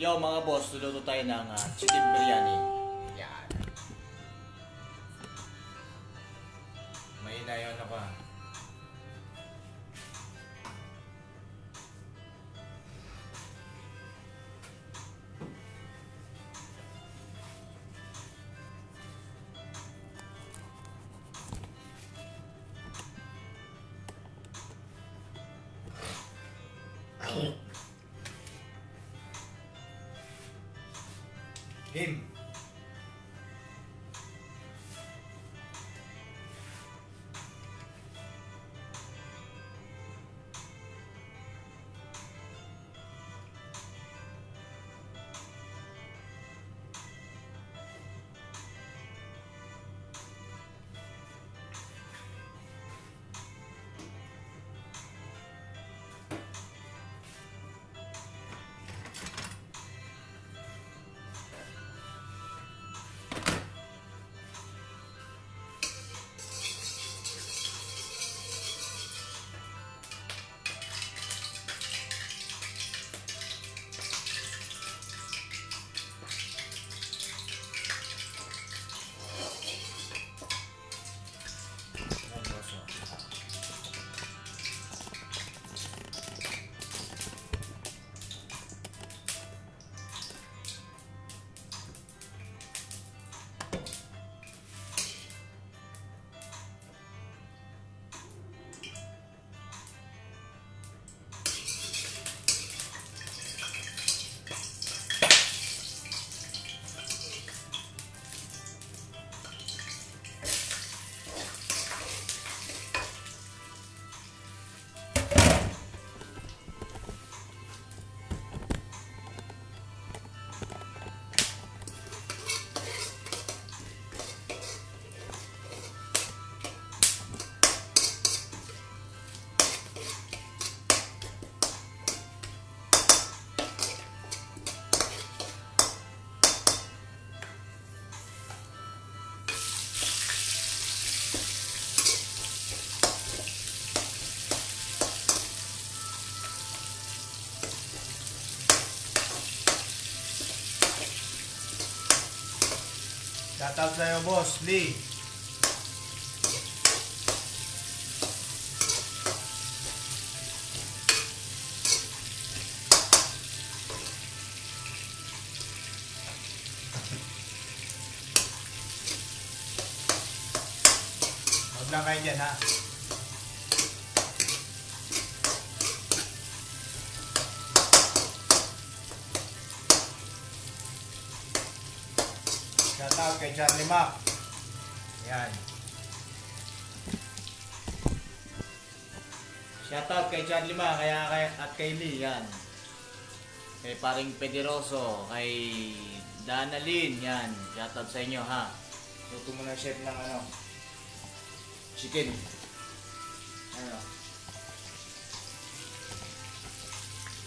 Yo mga boss, luluto tayo ng ah, chicken biryani. Yan. May na yun ako ah. Shoutout sa'yo, boss. Lee. Charlie Mac kaya kay, at kay Lee. Yan. Kay paring Pederoso. Kay Dana Lynn. Yan. Shoutout sa inyo ha. Luto mo na chef ng ano. Chicken. Ano.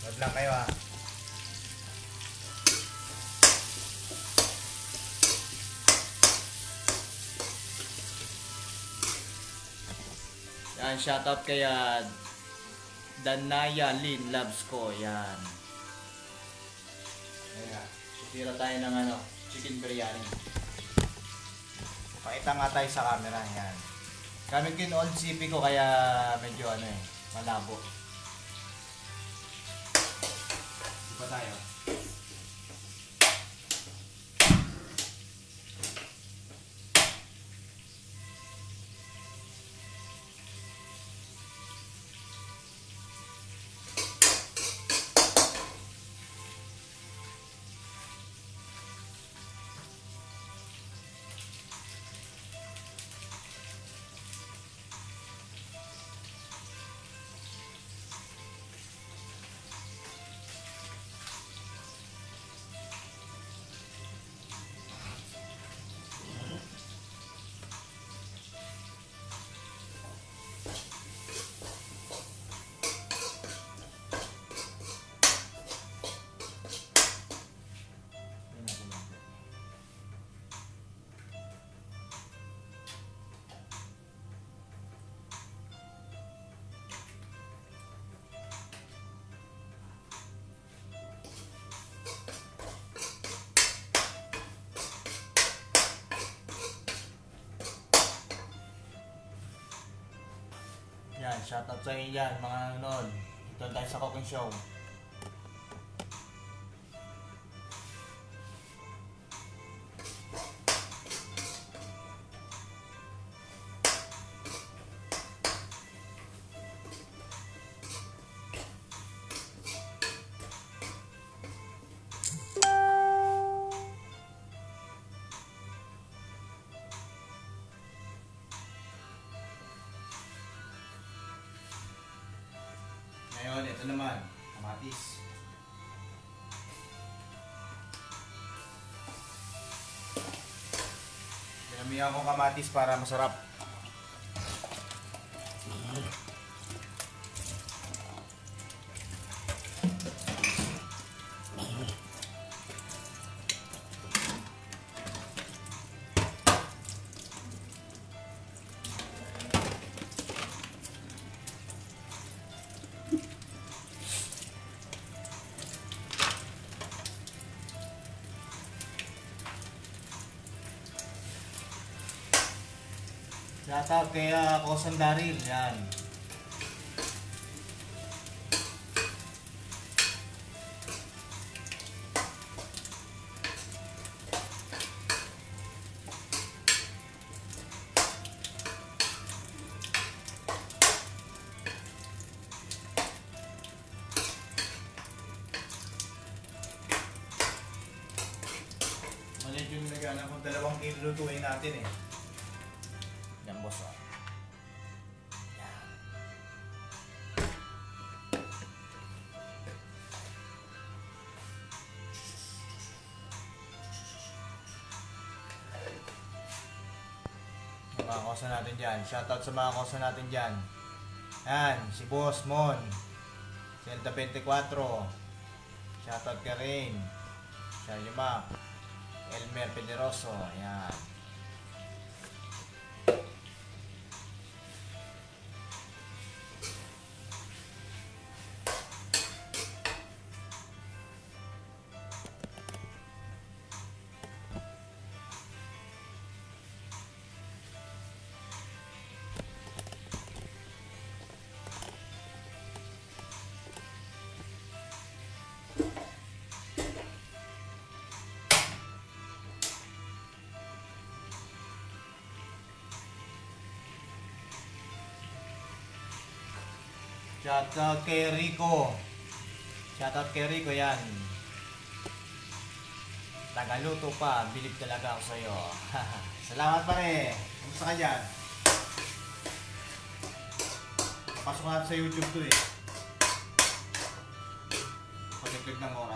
Huwag lang kayo ha. Yan, shoutout kay ah, Danaya Lin Loves ko. Yan. Ayan. Tira tayo ng ano, chicken biryani. Pakita nga tayo sa camera. Yan. Gamit ko yung old CP ko kaya medyo ano eh, malabo. Shoutout sa inyo dyan, mga nanonood. Ito tayo sa cooking show. Ko kamatis para masarap. Shoutout kay uh, Kosan Daryl, yan. Kosa natin dyan. Shoutout sa mga kosa natin dyan. Yan, si Boss Mon. Zelda 24. Shoutout ka rin. Yung Mac. Elmer Pederoso. Yan. Shoutout kay Rico. Shoutout kay Rico yan. Tagaluto pa, bilib talaga ako sa'yo. Salamat pare. Kamusta ka dyan? Pasok natin sa YouTube to eh. Pagkaglag ng oras.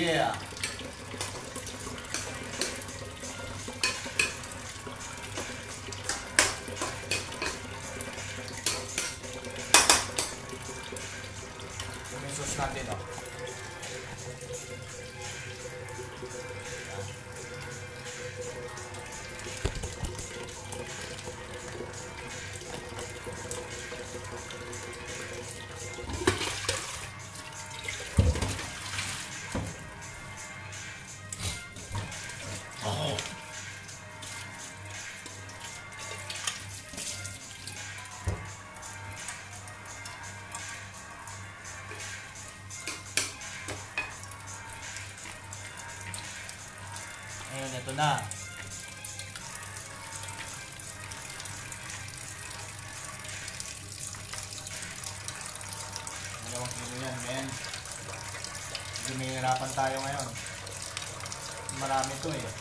Yeah. Tayo ngayon. Marami to eh.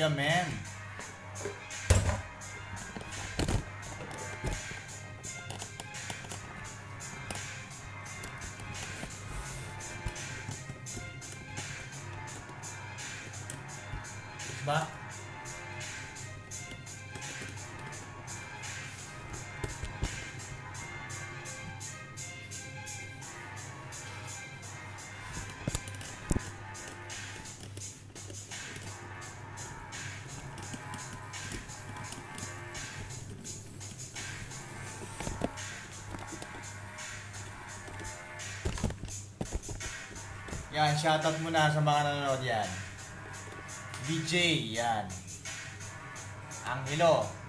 Sarap yan, shoutout muna sa mga nanonood yan. DJ, yan. Angelo.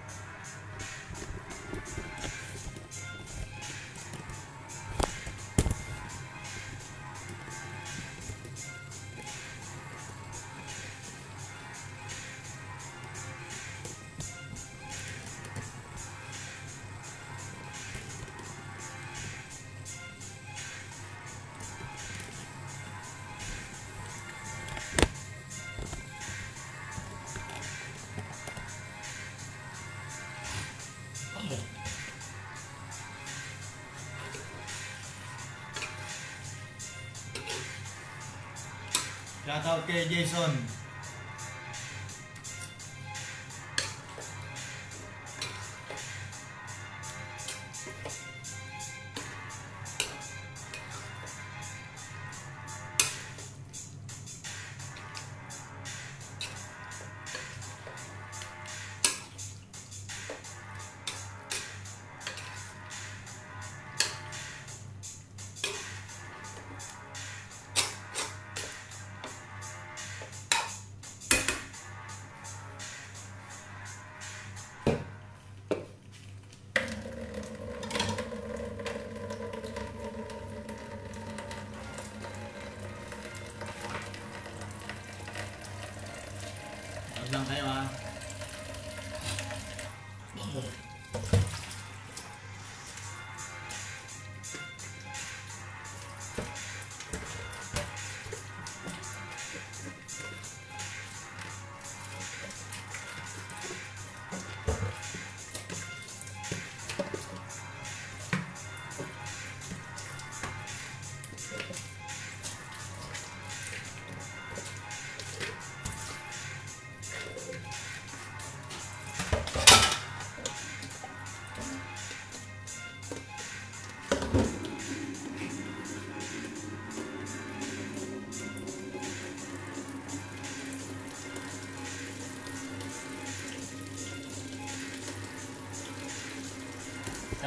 Kay Jason. Huwag lang kayo ha.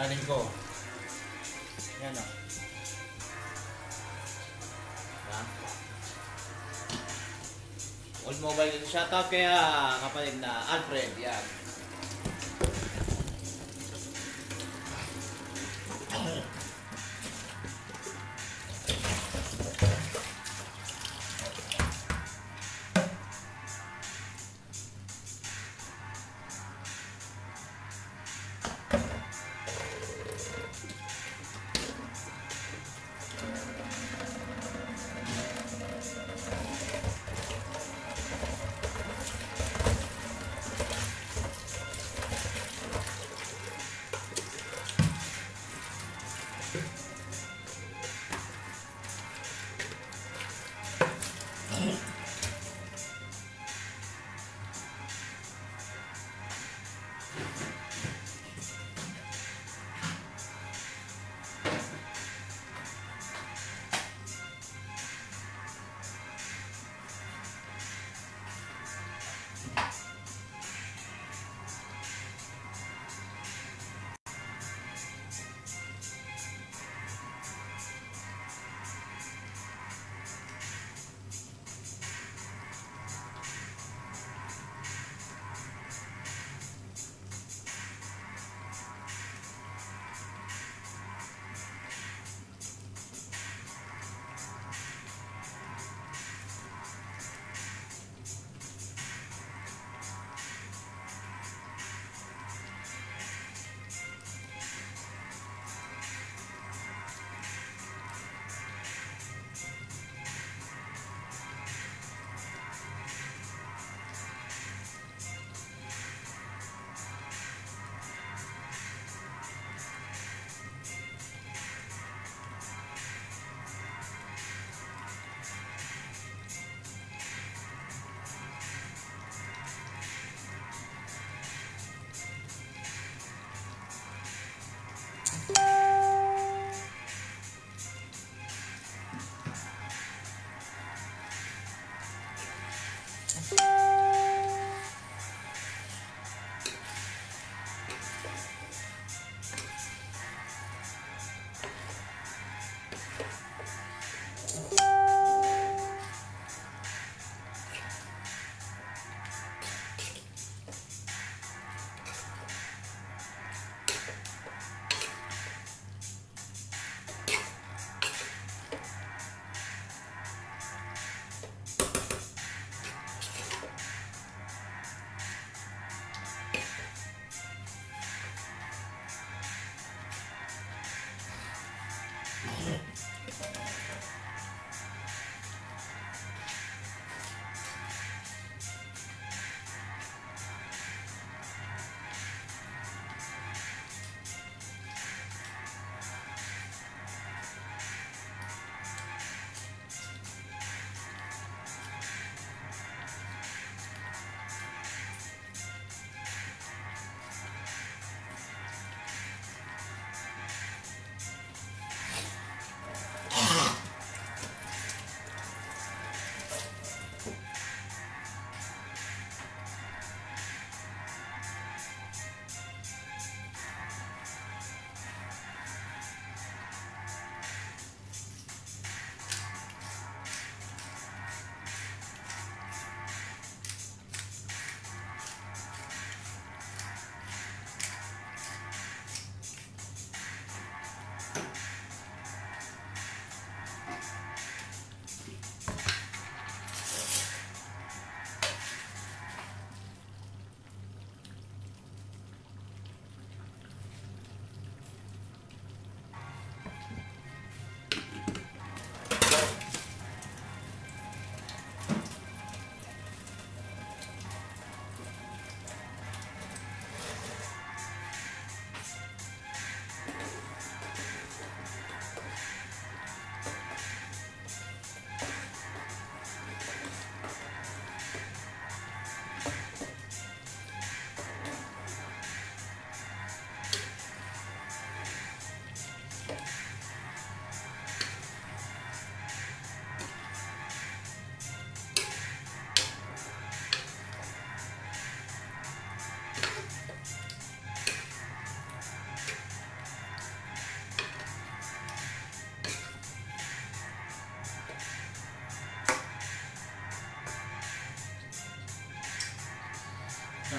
Saling ko. Yan o. Diba? Old mobile. Shoutout kaya kapatid na Alfred.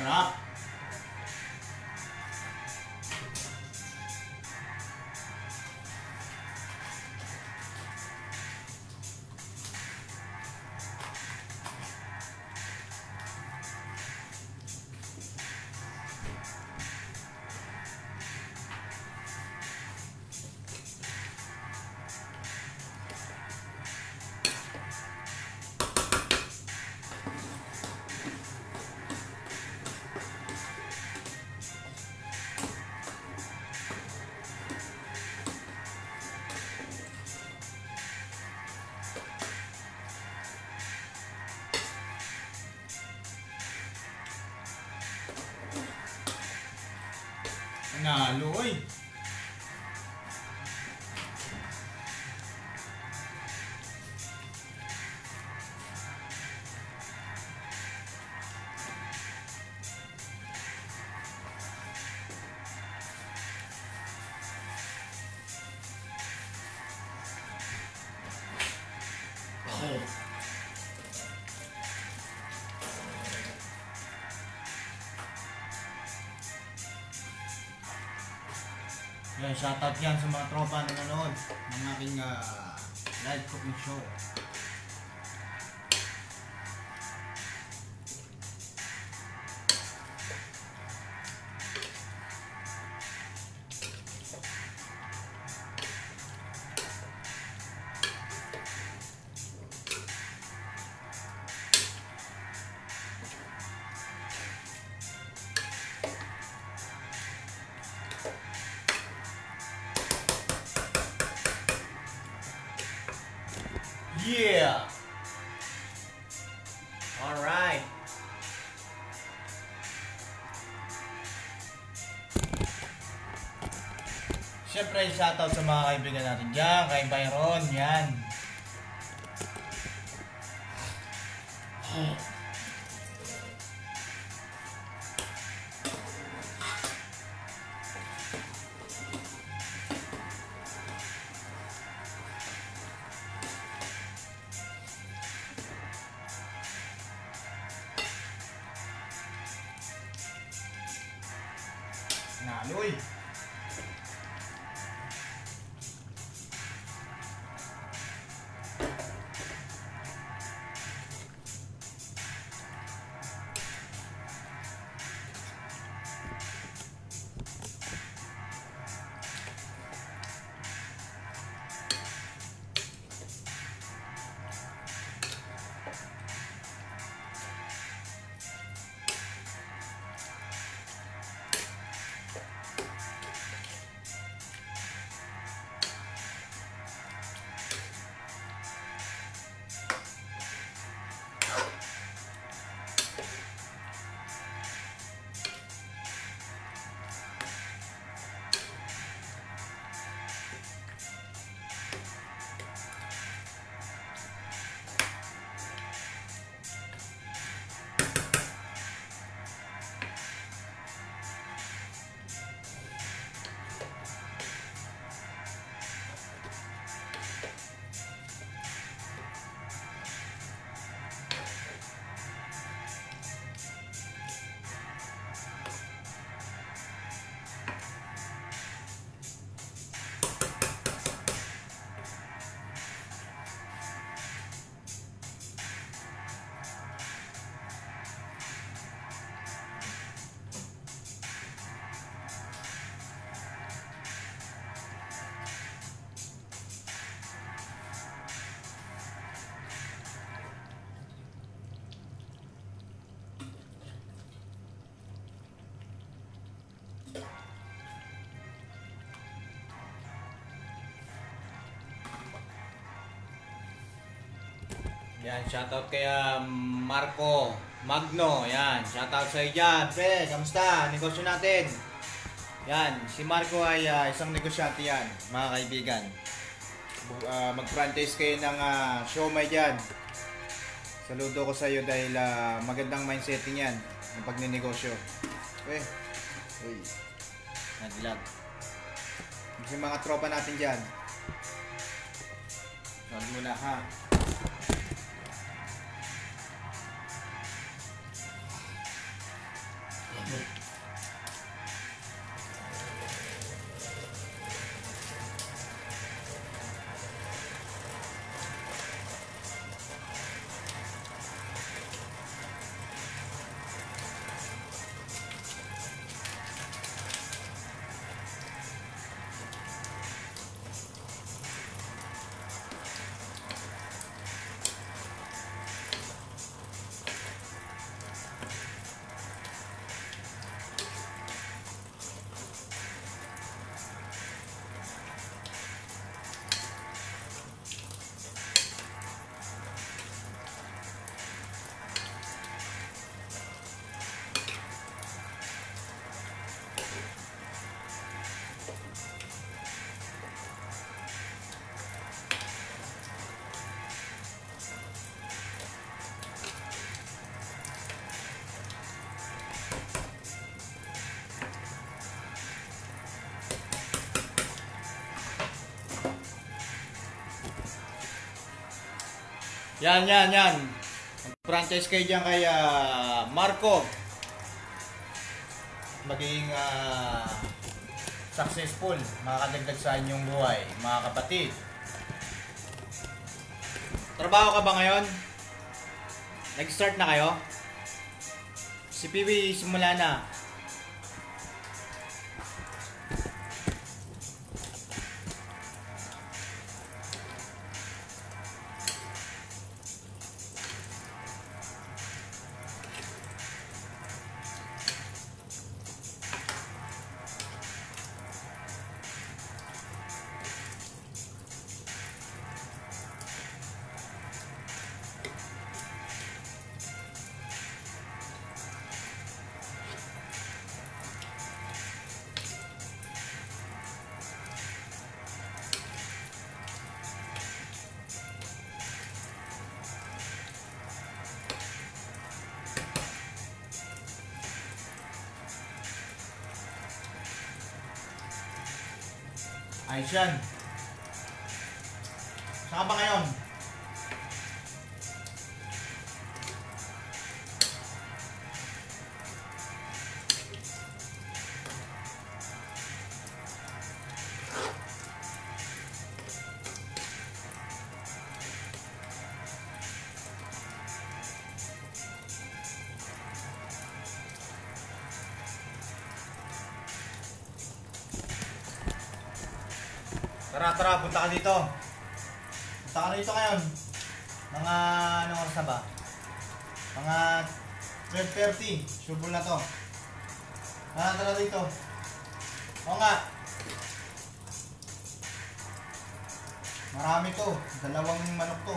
な。Nalo, güey. Shoutout yan sa mga tropa na nanonood. Ng aking ah, live cooking show. Shoutout sa mga kaibigan natin dyan, kay Byron, yan. Yan, shoutout kay um, Marco Magno. Yan, shoutout sa iyo dyan. Pre, kamusta? Negosyo natin. Yan, si Marco ay ah, isang negosyante yan, mga kaibigan. Ah, mag-franchise kayo ng uh, siomay dyan. Saludo ko sa iyo dahil ah, magandang mindsetting yan ng pagninegosyo. Eh, uy, naglag. Kasi mga tropa natin dyan. Huwag muna ha. Yan, yan, yan. Mag-franchise kayo dyan kay ah, Marco. Maging ah, successful, makakadagdag sa inyong buhay, mga kapatid. Trabaho ka ba ngayon? Nag-start na kayo? Si Piwi, simula na. Dito. Punta ka dito ngayon. Mga, anong oras na ba? Mga 12.30. Sure na to. Tara, tara dito. Oo nga. Marami to. Dalawang manok to.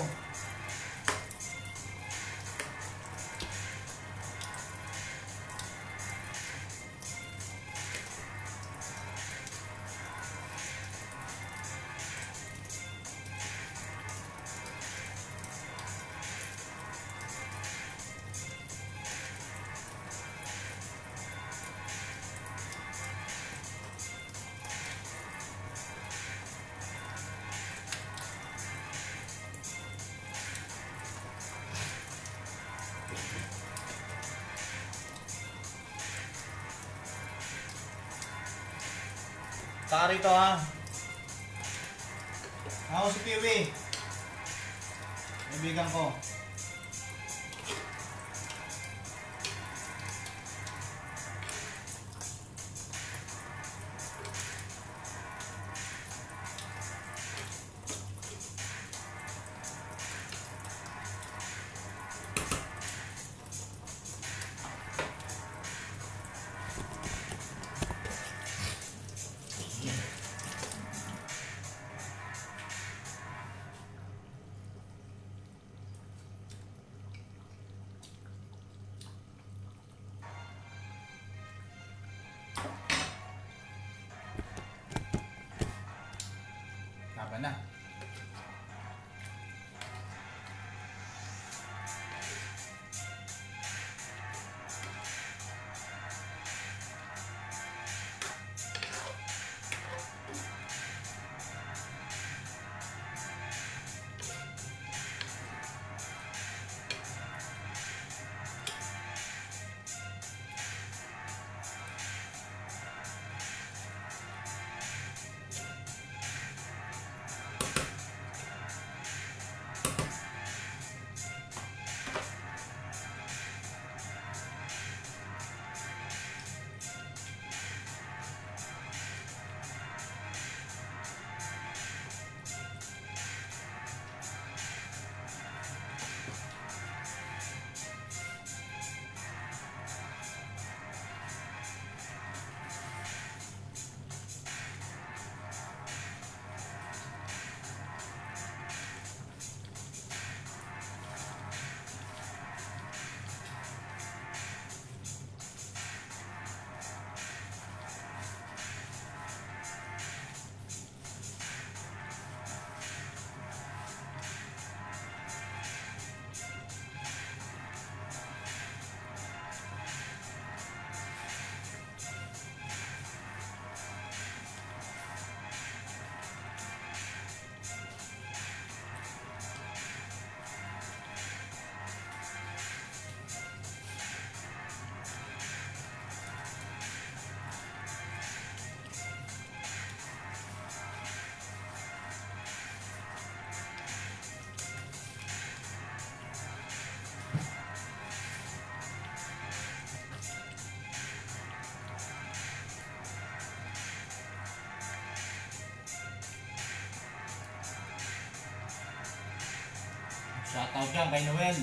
Shoutout dyan kay Noel.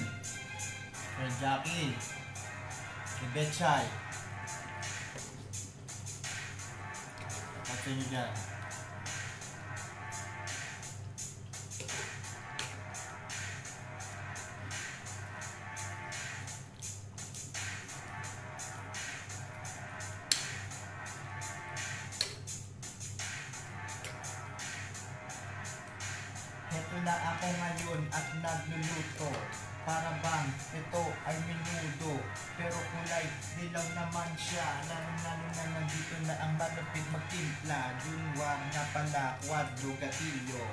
Kay Jackie. Kay Betchay. At sa dyan. Malupit magtimpla Junwa nga pala kwadro gatilyo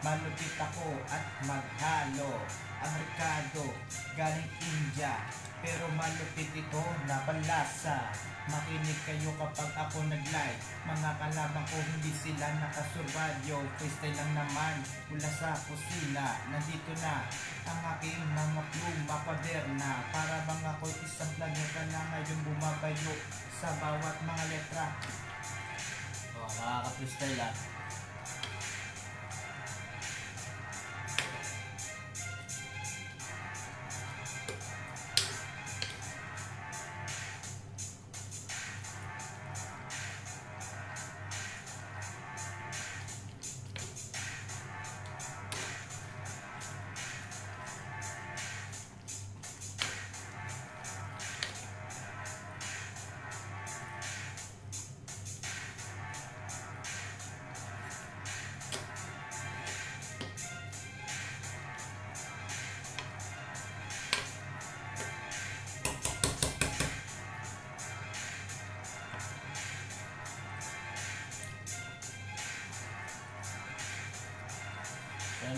Malupit ako at maghalo. Ang rekado galing India. Pero malupit ito na balasa Makinig kayo kapag ako nag-live. Mga kalabang ko hindi sila nakasurvive Freestyle lang naman mula sa kusina. Nandito na ang aking mga pluma paderna Para bang ako isang planeta na ngayon bumabayo Sa bawat mga letra nakaka-freestyle ah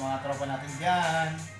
mga tropa natin dyan.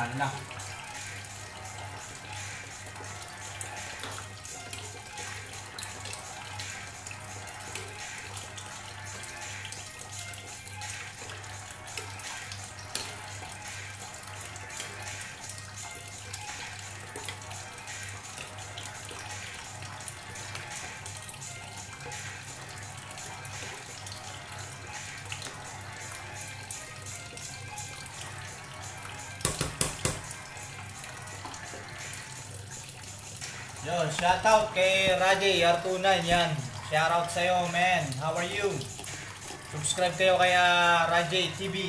Panalo na. Yo, shoutout kay Rajay Artunan yan. Shoutout sa'yo, man. How are you? Subscribe kayo kay ah, Rajay TV.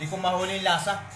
Hindi ko mahuli yung lasa.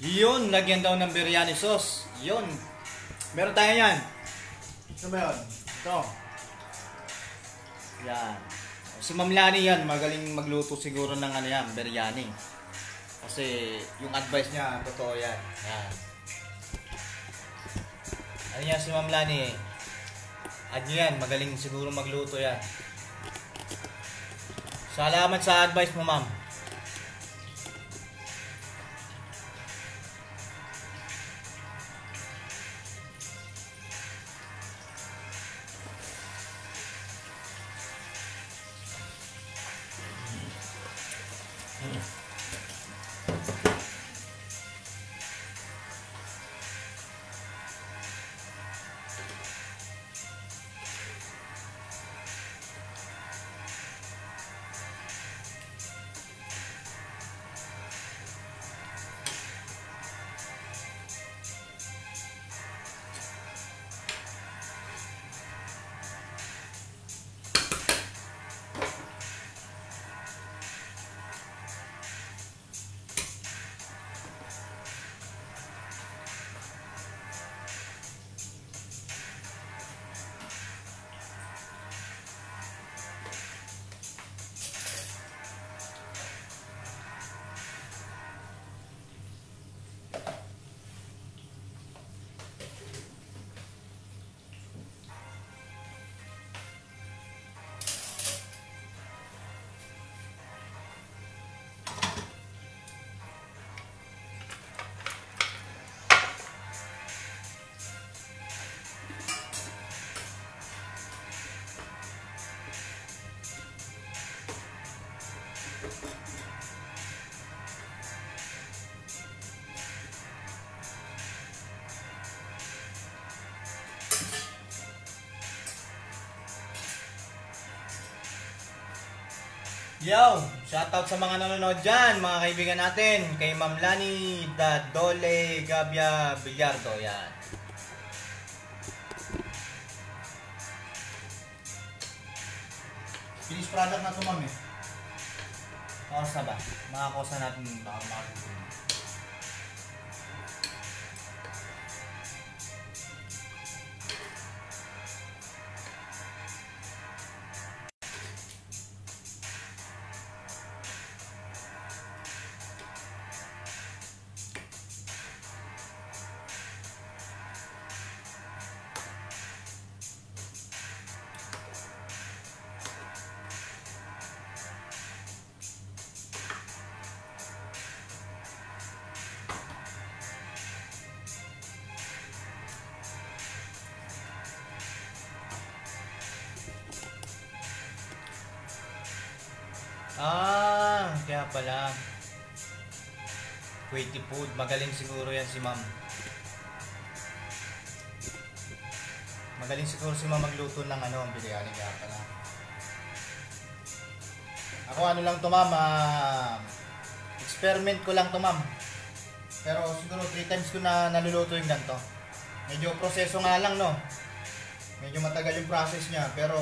Yun, lagyan daw ng biryani sauce. Yun. Meron tayo yan. Ano ba yun? Ito. Yan. Si Ma'am Lani yan, magaling magluto siguro ng ano yan, biryani. Kasi yung advice niya, totoo yan. Yan. Ano yan si Ma'am Lani? Add nyo yan, magaling siguro magluto yan. Salamat sa advice mo, ma'am. Yo! Shoutout sa mga nanonood dyan, mga kaibigan natin. Kay Ma'am Lani Dadole Gabia Villardo. Yan. Finished product na to, ma'am eh. Oras na ba? Makakusa natin baka makakuha. Magaling siguro yan si ma'am. Magaling siguro si ma'am magluto ng ano, biryani kaya pala. Ako ano lang to ma'am, ah, experiment ko lang to ma'am. Pero siguro 3 times ko na naluluto yung ganito. Medyo proseso nga lang no. Medyo matagal yung process niya pero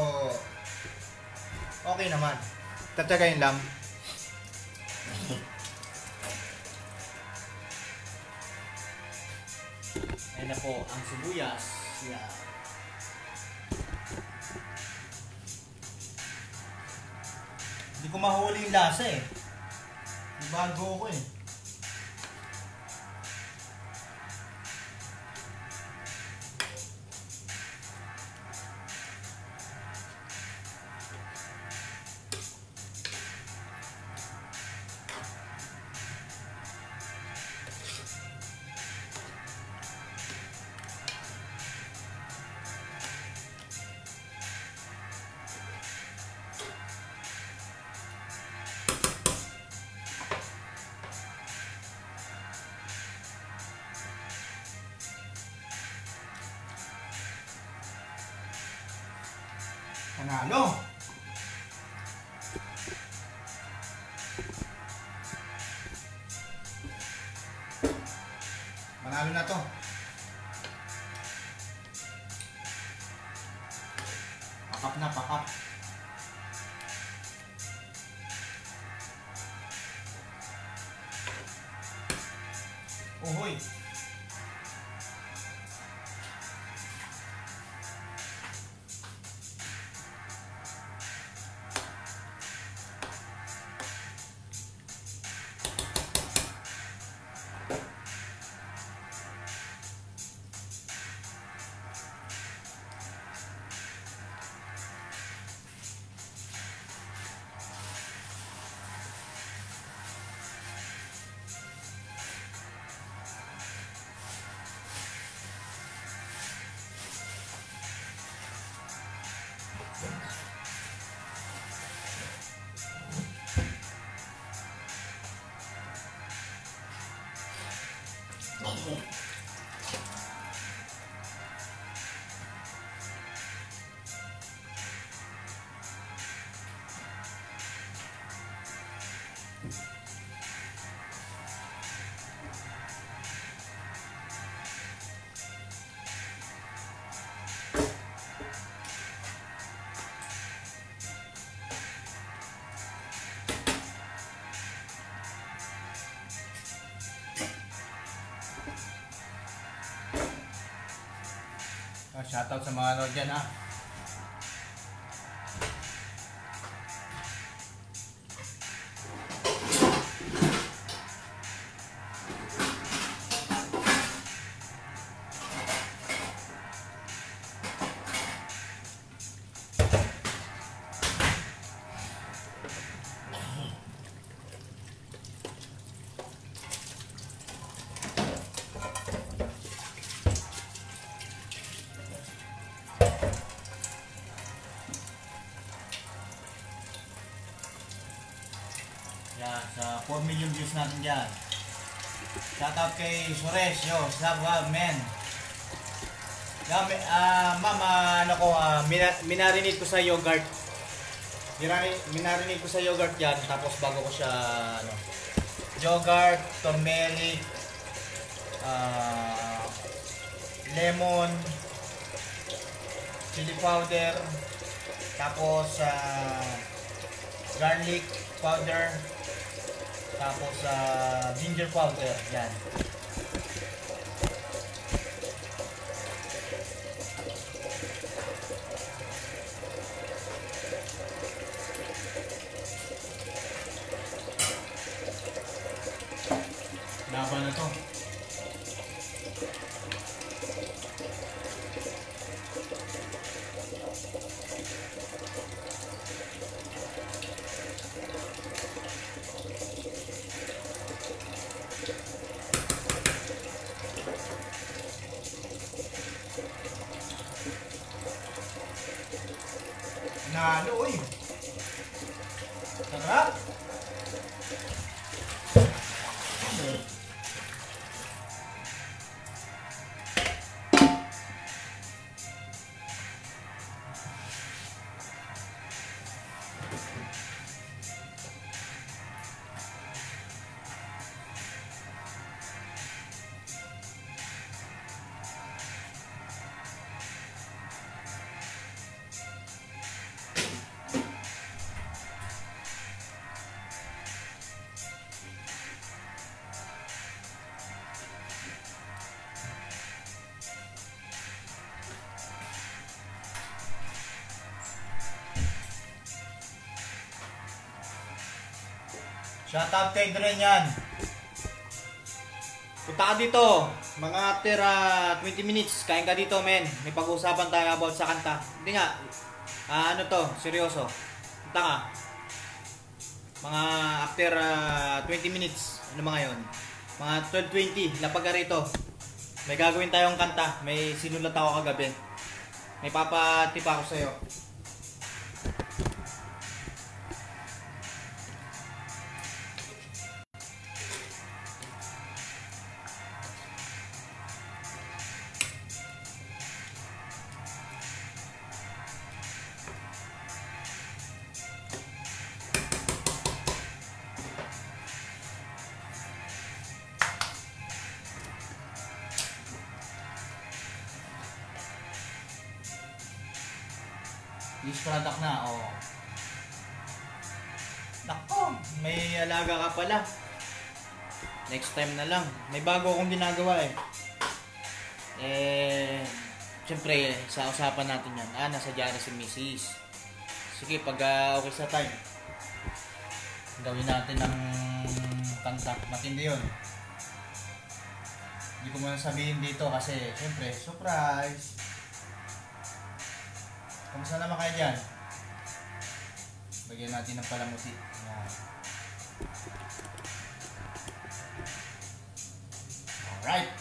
okay naman. Tatsagayin lang. Na po ang sibuyas. Yeah. Hindi ko mahuli yung lasa eh. Bago ko eh. Shoutout sa mga nanood dyan ha. 4 million views natin dyan. Shoutout kay Suresh, yo, Sabwa, men. Yan, may- ah, ma'am, ah, ano ko, ah, mina, minarinig ko sa yogurt. Minari, minarinig ko sa yogurt yan, tapos bago ko siya, ano, yogurt, turmeric, ah, lemon, chili powder, tapos ah, garlic powder, tapos ah, ginger powder, yan. Shoutout kay Dren yan. Punta ka dito. Mga after ah, 20 minutes, kain ka dito, men. May pag-uusapan tayo about sa kanta. Hindi nga. Ah, ano to? Seryoso. Punta ka. Mga after ah, 20 minutes. Ano mga yon? Mga 12.20. Lapag ka rito. May gagawin tayong kanta. May sinulat ako kagabi. May papatip ako sa'yo. Time na lang. May bago akong ginagawa eh. Eh, siyempre, sa usapan natin yan. Ah, nasa dyaryo si Mrs. Sige, pag ah, okay sa time, gawin natin ng kanta. Matindi yun. Hindi ko muna sabihin dito kasi, siyempre, surprise. Kamusta naman kayo dyan? Bagyan natin ng palamuti. Yan. right?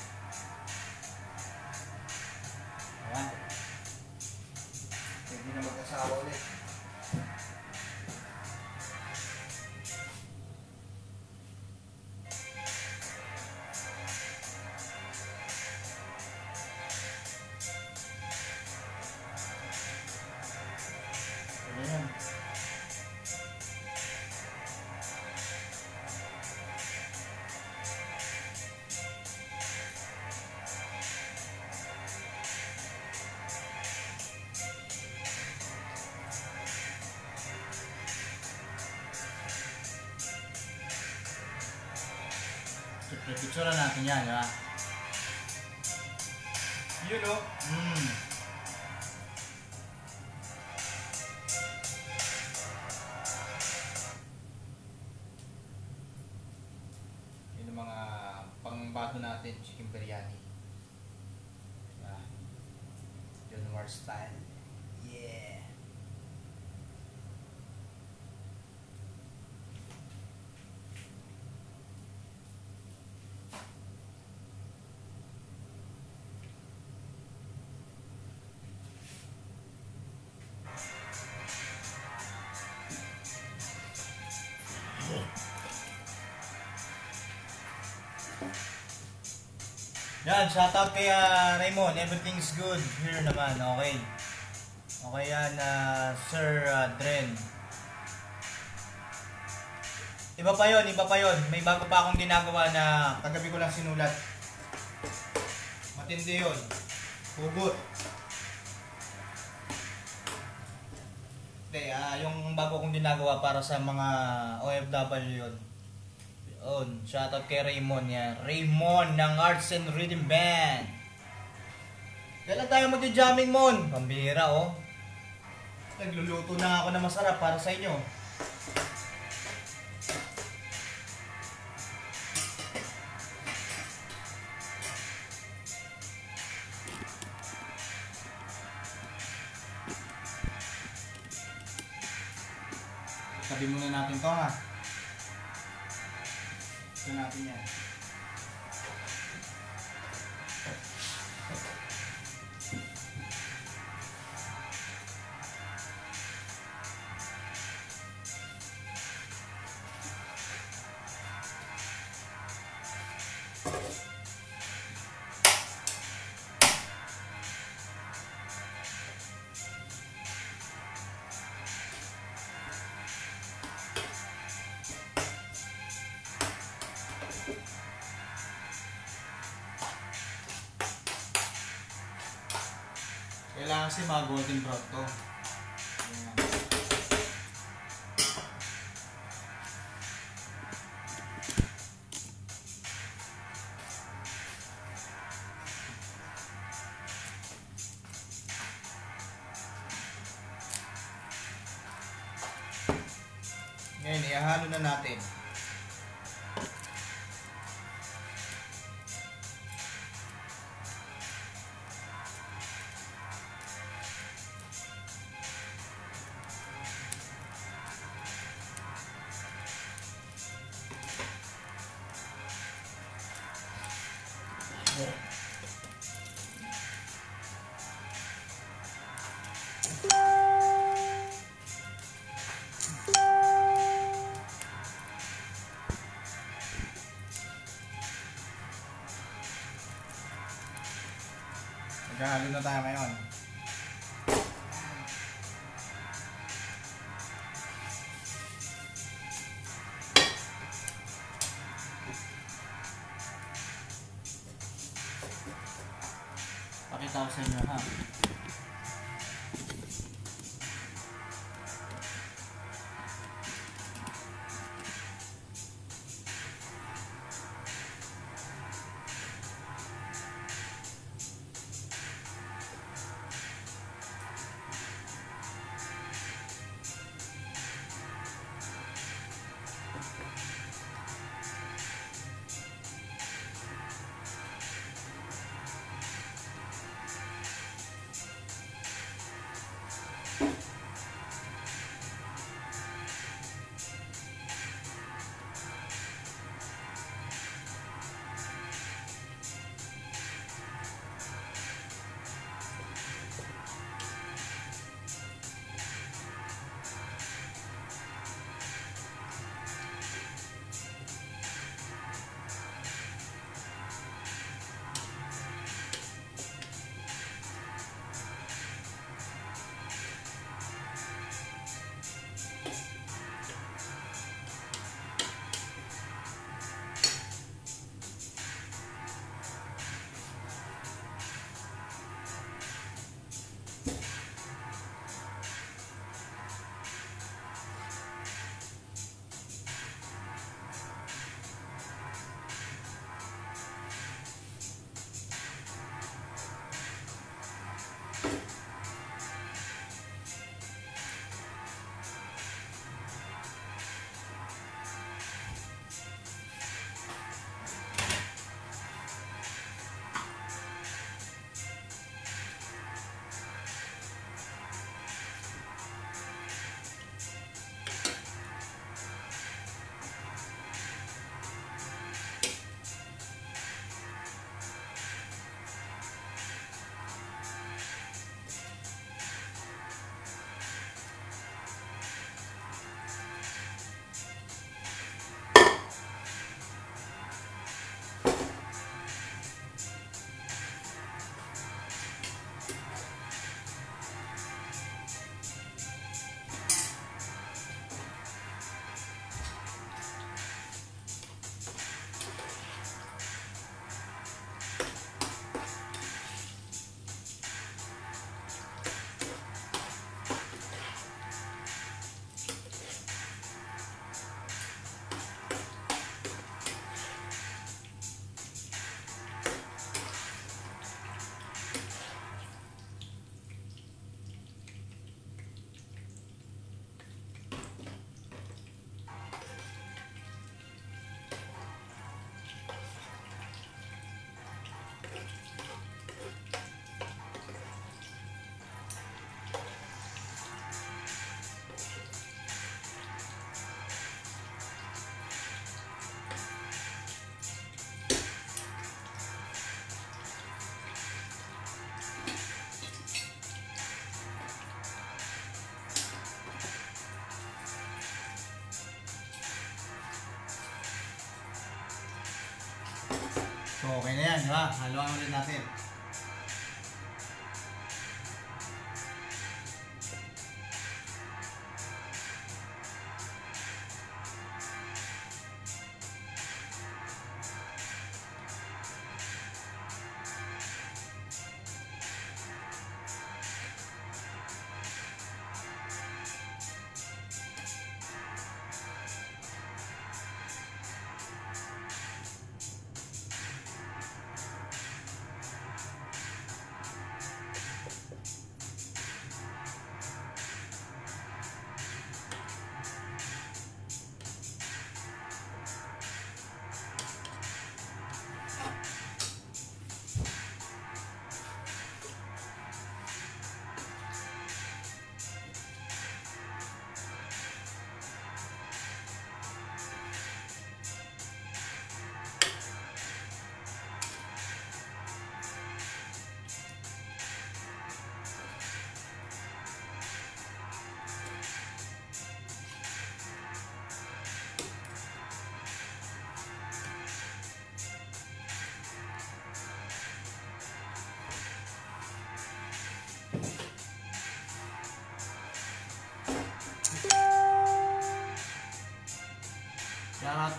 Pipicturean natin yan, di ba? Yun o. Mm. Yan, shoutout kay ah, Raymond. Everything's good here naman. Okay. Okay yan, ah, Sir ah, Dren. Iba pa yon, iba pa yon. May bago pa akong ginagawa na Kagabi ko lang sinulat. Matindi yun. Hugot. Hindi, ah, yung bago kong ginagawa para sa mga OFW yun. Yun, shoutout kay Raymond yan. Raymond ng Arts and Rhythm Band. Kailan tayo magja-jamming mon? Pambira oh. Nagluluto na ako na masarap para sa inyo. Kasi mga golden brown to. Na tayo ngayon. Okay na yan, di ba? Haluan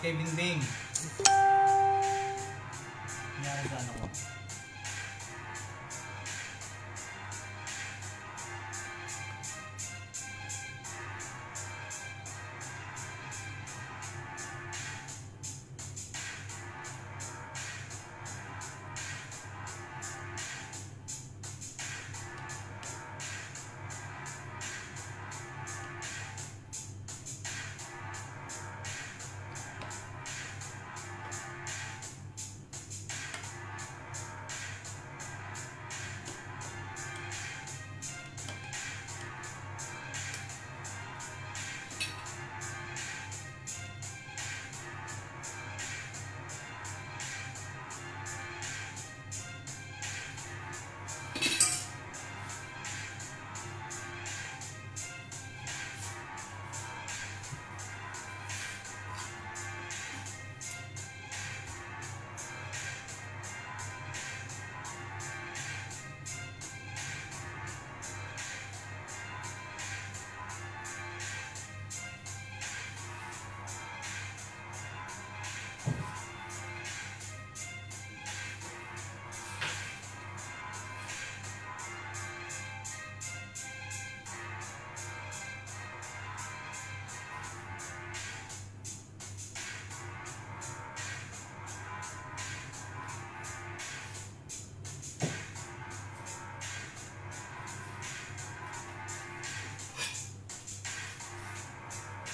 evening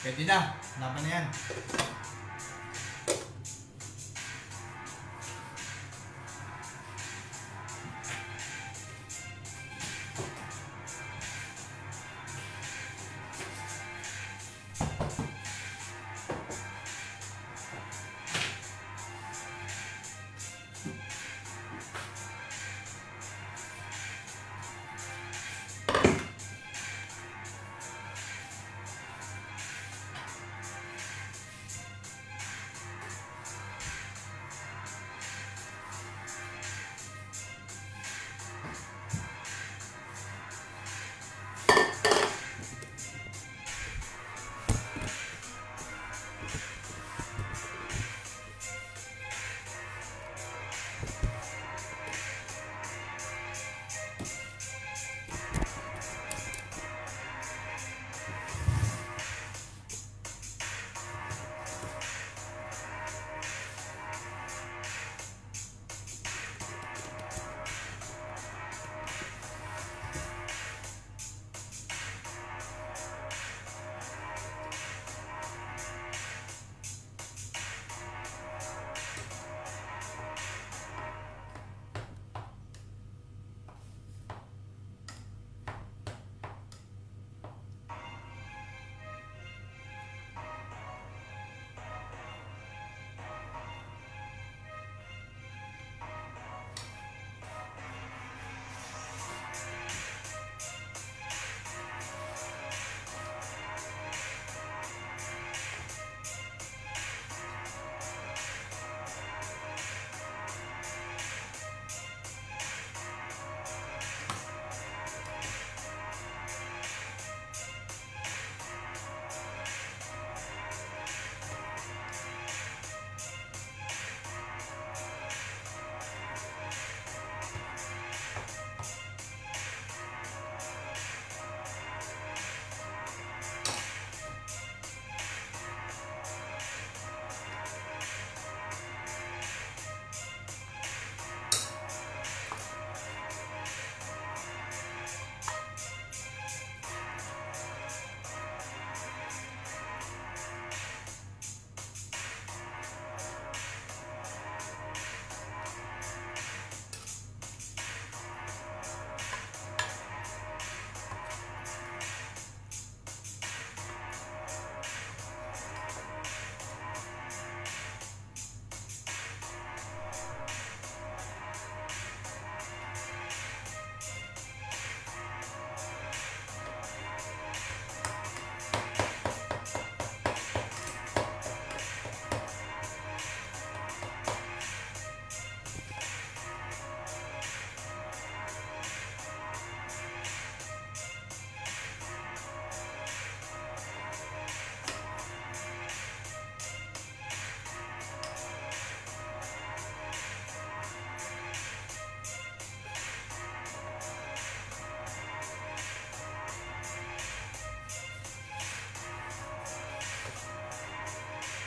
Pwede na. Laban na yan.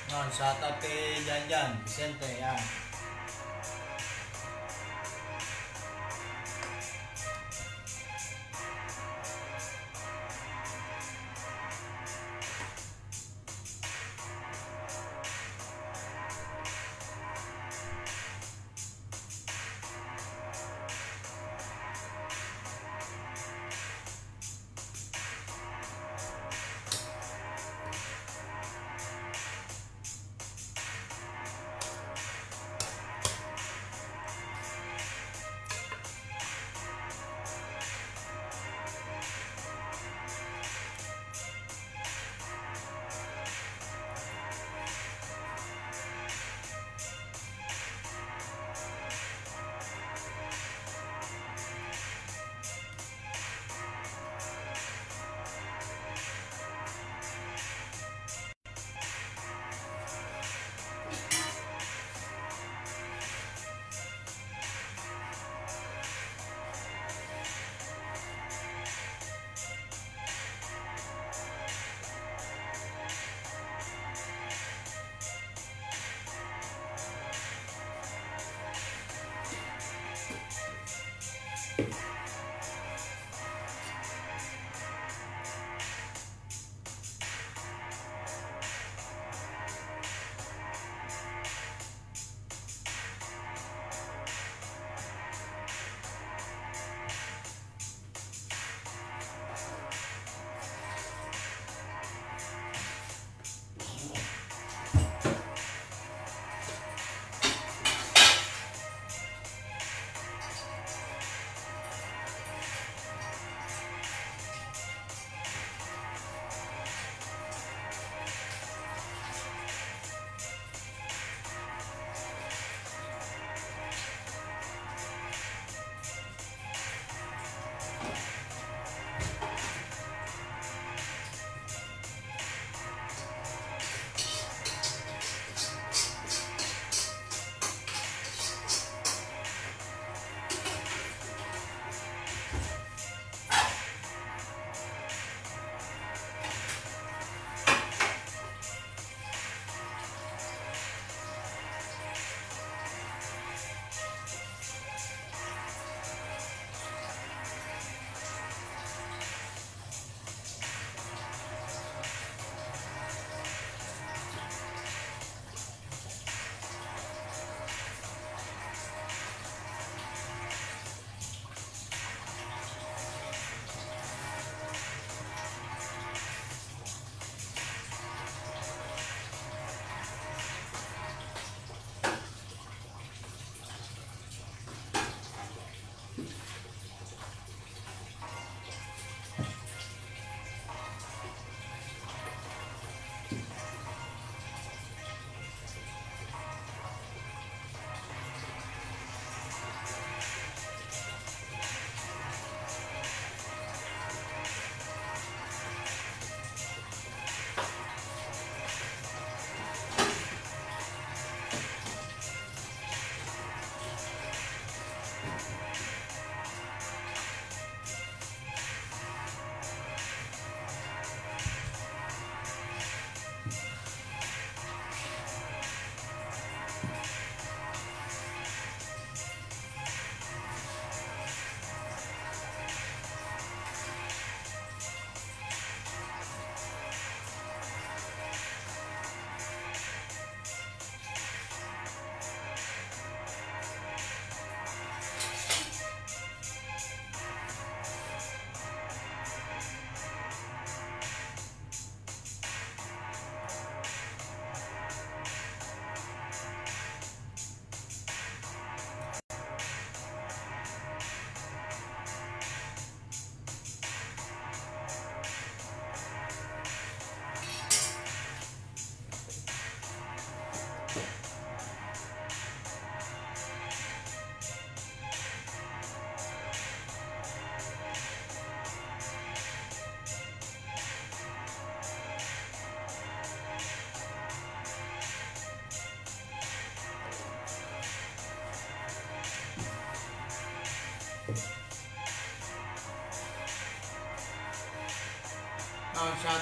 Yan, shoutout kay Jan Jan, Vicente, yan.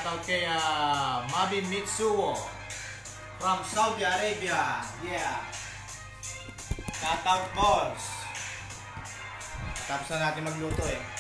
Shoutout kay ah, Mabi Mitsuo. from Saudi Arabia. Yeah. Shout out, boss. Tapos na natin magluto eh.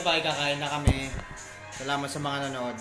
Bye-bye, kakain na kami. Salamat sa mga nanood.